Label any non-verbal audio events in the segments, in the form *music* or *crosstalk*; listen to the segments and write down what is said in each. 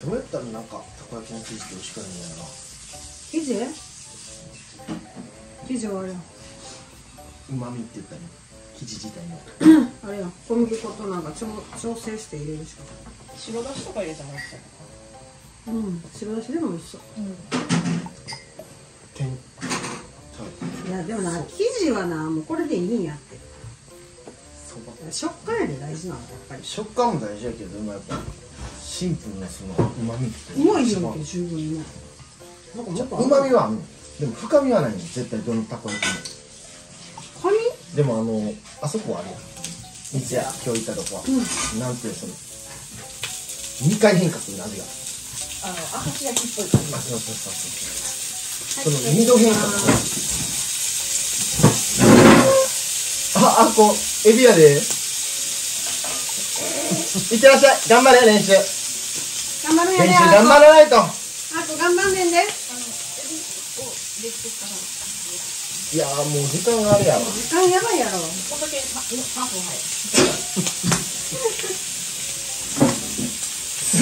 どうやったらなんかたこ焼きの生地って美味しくなるんやろな。生地生地はあれやうまみって言ったら生地自体の。*coughs* あれや小麦粉となんか調調整して入れるしか白だしとか入れたらう。ん。白だしでも美味しそう。うんいやでもな生地はなもうこれでいいんやって。そば。食感やで大事なのやっぱり。食感も大事やけどでもやっぱシンプルなそのうまみってうまいよ十分にねなんかもっとうまみはあんのでも深みはない。の絶対どのたこ焼きも。カニ？でもあのあそこはあるやん。今日行ったとこは、なんていうその2回変化するの味が。あの明石焼きっぽい。感じあそうそうそうそう。その二度変化ああこうエビやで。*laughs* いってらっしゃい。頑張れ練習頑張るんやで練習頑張らないと。あと頑張んねんで。いやーもう時間があるやわ時間やばいやろ。こんだけま今3分早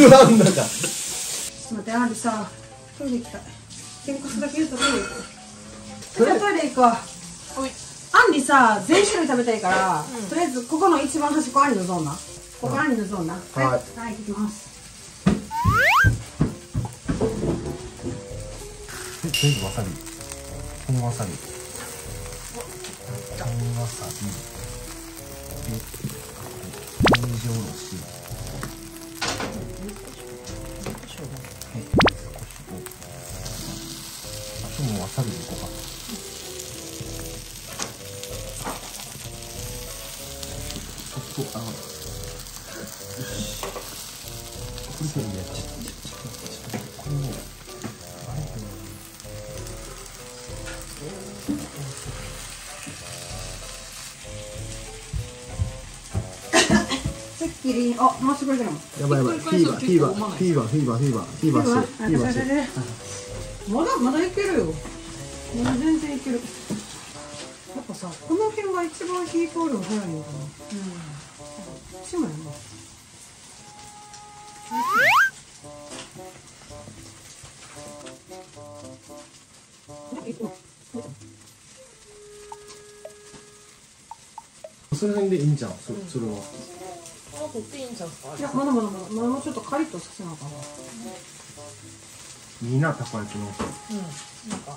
い座んだか。ちょっと待ってあれさトイレ行きたい。天かすだけ言うとトイレ行くじゃあトイレ行くわおいアンリさ全種類食べたいから、とりあえずここの一番端っこアンリのゾーンなここアンリのゾーンなはい。はい。はい行きますで全部わさび。本わさび。本わさび。で人参おろしはい少しあともわさびでいこうかちょっとあのっきりあ回してくれてるもんやばいやばい、フィーバー、フィーバー、フィーバー、フィーバー、フィーバー、フィーバー？してる、フィーバーしてる。まだまだいけるよ。まだ全然いける。やっぱさこの辺が一番火通るの早いのかな。うん。こっちもやなそれ辺でいいんじゃん、そそれは。あ取っていいんじゃんすかいやまだまだまだまだもうちょっとカリッとさせなあかんわ。いいな、たこ焼きの。音。うん。なんか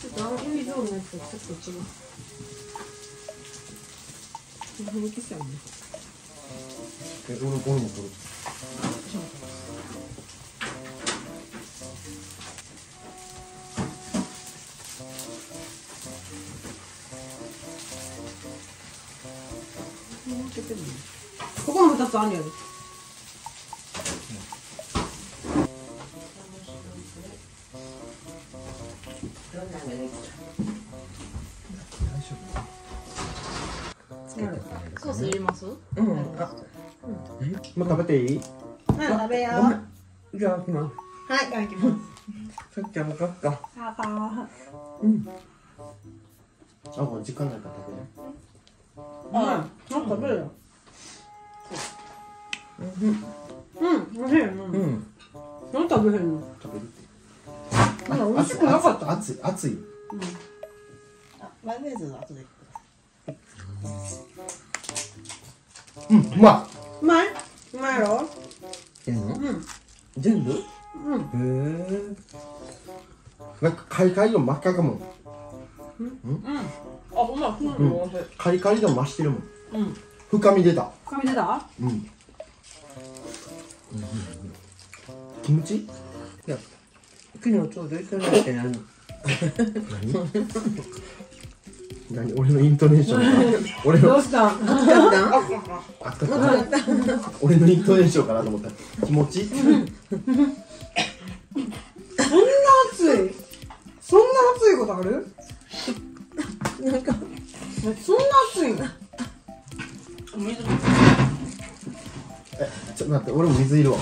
ちょっとあの海上のやつとちょっと違う。この辺に消すよね。え、俺、俺もこれ。ここも2つあんねやでソース入れます？うん、あ。もう食べていい？食べよ。じゃあ、今。はい、いただきます。さっきはもかっか。パパ。うん。あ、もう時間ないから食べる。うん、なんか食べるよ。うん、おいしい。うん。うん。何食べへんの？食べる。なんか美味しくなかった。熱い、熱い。あマヨネーズの後でうん、うまうまい？うまいやろい。いいの？うん。全部？へうん。え。なんかカリカリ度真っ赤かも。あほんまカリカリ度増してるもん。うん深み出た。髪出た？うん。キムチ？いや昨日ちょうど一緒になってあの何？俺のイントネーションが。俺のどうした？んだった？あったか俺のイントネーションかなと思った。気持ち？そんな暑い？そんな暑いことある？なんかそんな暑いの？水え、ちょっと待って、俺も水いるわ。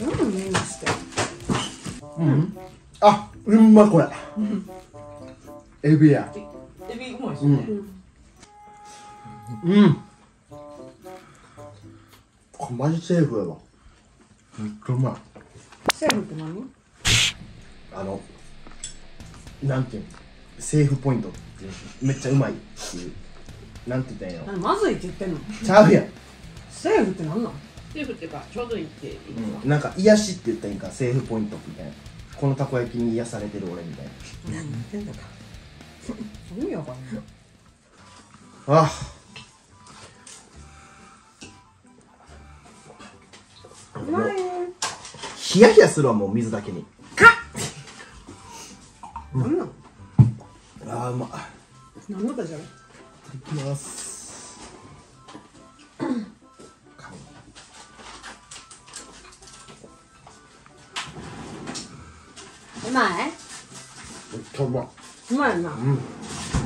何の匂いしてうん。あ、うんまこれ。エビや。エビうまいしうん。うん。マジセーフやわめっちゃうまいセーフって何？あのなんていうの？セーフポイントっていう。めっちゃうまいっていう。なんて言ったらいいの？何まずいって言ってんの？ちゃうやん、セーフって何なん？セーフっていうかちょうどいいっていいですか、うん、なんか癒しって言ったらいいんか？セーフポイントみたいな。このたこ焼きに癒されてる俺みたいな。何言ってんだか。意味わかんないあ。うまいね。ヒヤヒヤするわもう水だけに。*laughs* 何なの？あーうまい。何のだじゃいきます。うまい？めっちゃうまい。うまいな。うん。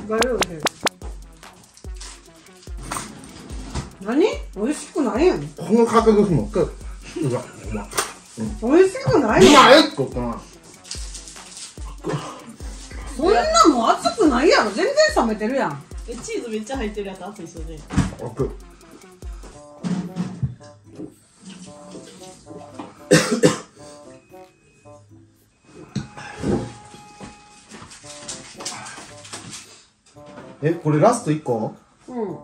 大丈夫で。す何？美味しくないやん。この価格もくうわうまい。美味しくないうやんまいってことなそんなもん熱くないやろ。全然冷めてるやん。えチーズめっちゃ入ってるやつ熱いですよね。奥えこれラスト1個？うん。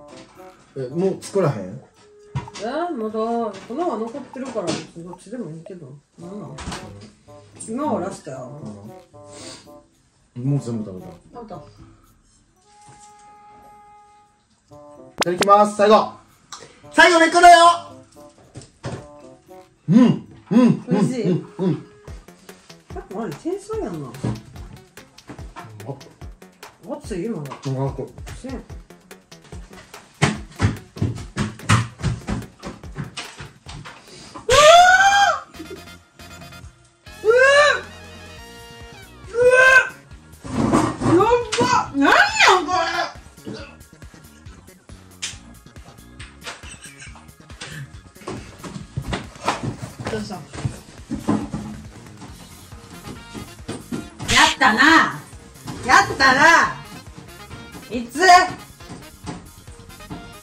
えもう作らへん？えまだ粉は残ってるからどっちでもいいけど。なんなん？今はラストやわもう全部食べた。いただきます。最後。最後めくるよ。うん。うん。美味しい。うん。うん。やっぱ何天才やんな熱い今だうまくせん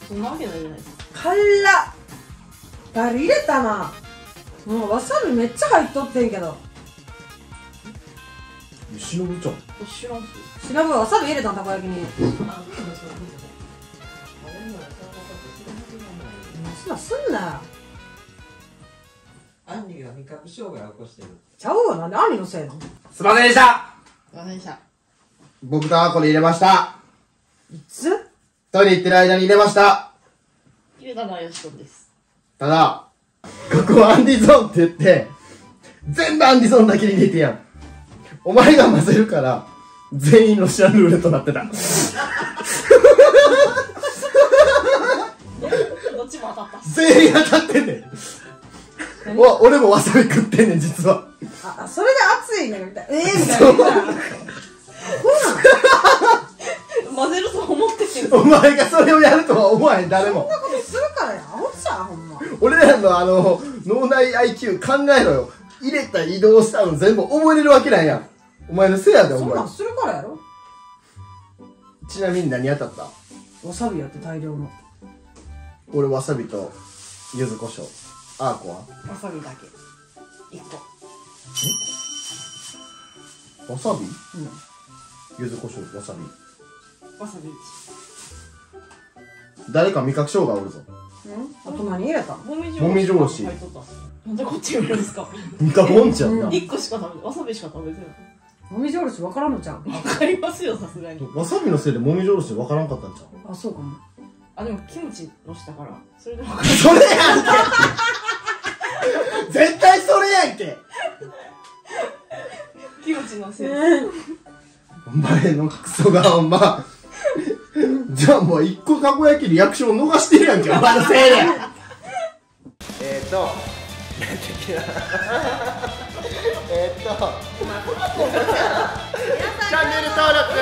そんなわけないじゃないですか。辛っ。バリ入れたな。もうわさびめっちゃ入っとってんけど。しのぶちゃん知らんっすしらぶわさび入れたんたこ焼きに。そんなんすんな。よアンリが味覚障害を起こしてる。ちゃうわ。なんで兄のせいの？すいませんでした。すいませんでした。僕とアコで入れました。いつ？トイレ行ってる間に入れました。入れたのしとんです。ただここはアンディゾーンって言って全部アンディゾーンだけに入れてやん。お前が混ぜるから全員ロシアンルーレットになってた。どっちも当たった。っす全員当たってんねん。お俺もわさび食ってんねん実は。ああそれで熱いねみたいな。ええみたいなそうなん混ぜると思ってて *laughs* お前がそれをやるとは思わへん誰も。そんなことするからやアホちゃうほんま。俺らのあの脳内 IQ 考えろよ。入れた移動したの全部覚えれるわけないやん。お前のせいやでお前。そんなんするからやろ。ちなみに何当たった？わさびやって大量の。俺わさびと柚子胡椒。あーこは？わさびだけ。一個。わさび？うん。柚子胡椒わさび。わさび誰か味覚障害おるぞ。あと何入れた？もみじもみじおろし。入っとった。っすなんでこっち入れるんですか？味覚おんちゃんな、うん一個しか食べわさびしか食べてない。もみじおろしわからんのじゃんわかりますよさすがに。わさびのせいでもみじおろしわからんかったんちゃう？あそうかも。あでもキムチのしたから。それでわかる。それやんけ！*laughs* 絶対それやんけ！キムチのせい。お前のクソがほんまじゃあもう一個たこ焼きリアクション逃してるやんけ *laughs* お前のせいで。えーと *laughs* えーとチャンネル登録。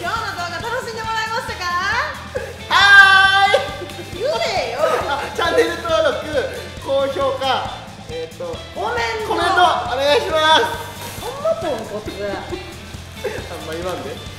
今日の動画楽しんでもらいましたか？はーい。言うねよ。あチャンネル登録高評価。えーとごめんコメントお願いします。ほんまポンコツ。*laughs* あんま言わんで